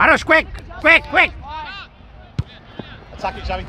Aros, quick, quick, quick. Attack it, Sammy.